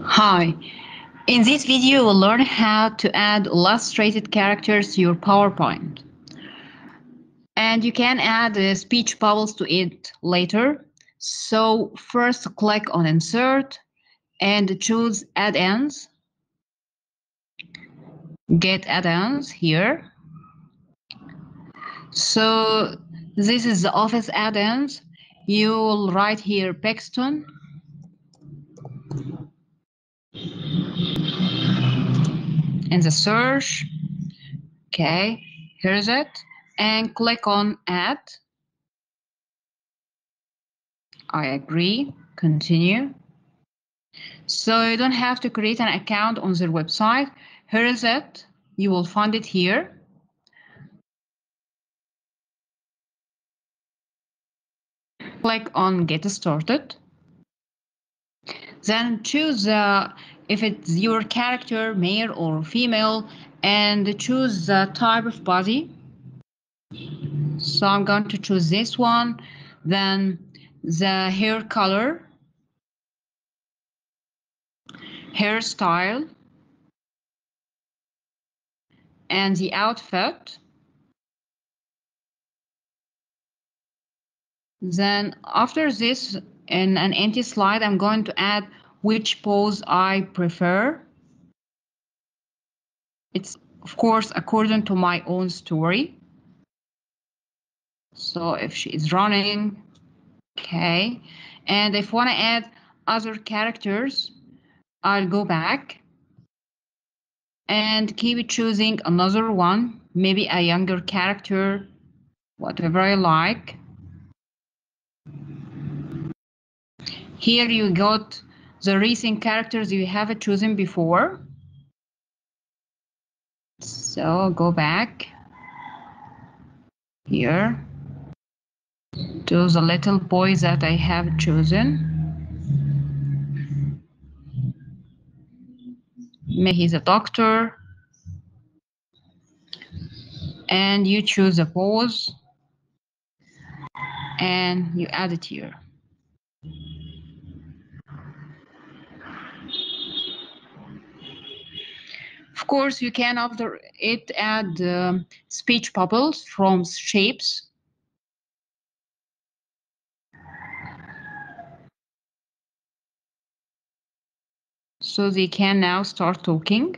Hi. In this video, will learn how to add illustrated characters to your PowerPoint. And you can add uh, speech bubbles to it later. So first click on Insert and choose Add-ins. Get add-ins here. So this is the Office add-ins. You will write here Pixton in the search. Okay, here's it. And click on add. I agree, continue. So you don't have to create an account on their website. Here is it. You will find it here. Click on get started. Then choose uh, if it's your character, male or female, and choose the type of body. So I'm going to choose this one. Then the hair color, hairstyle, and the outfit. Then after this, in an empty slide, I'm going to add which pose I prefer. It's, of course, according to my own story. So if she is running, okay. And if I want to add other characters, I'll go back and keep choosing another one, maybe a younger character, whatever I like. Here you got the recent characters you have chosen before. So go back here to the little boy that I have chosen. Maybe he's a doctor. And you choose a pose and you add it here. Course, you can after it add speech bubbles from shapes. So they can now start talking.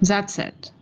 That's it.